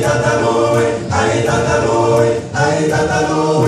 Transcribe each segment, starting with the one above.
Tata Noe, Ai Tata Noe, Ai Tata Noe,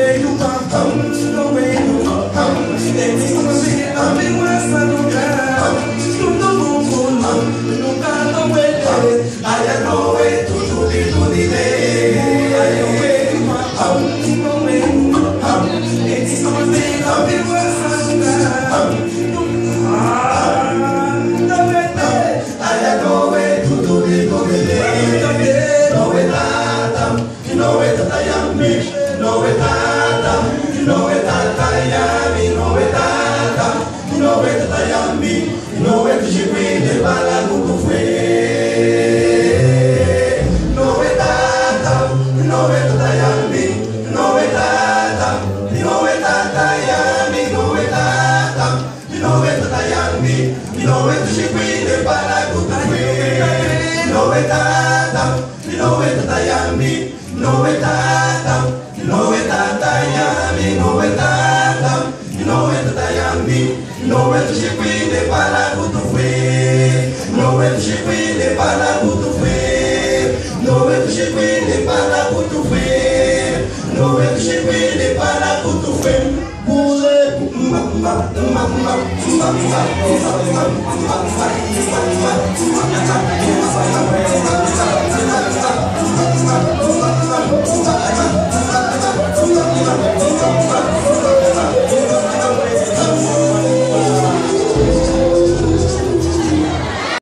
way you way I'm in know way, no way to. I am way way. I'm. No way no way that yambi nowe tuchipinde pala kukufe nowe tata nowe tata yambi nowe tata nowe tata yambi nowe tata nowe tata yambi nowe tuchipinde pala kukufe nowe tata nowe tata yambi nowe tata nowe tata yambi nowe tata Noël Jésus n'est pas là pour tout faire. Noël Jésus n'est pas là pour tout faire. Noël Jésus n'est pas là pour tout faire. Noël Jésus n'est pas là pour tout faire. Pour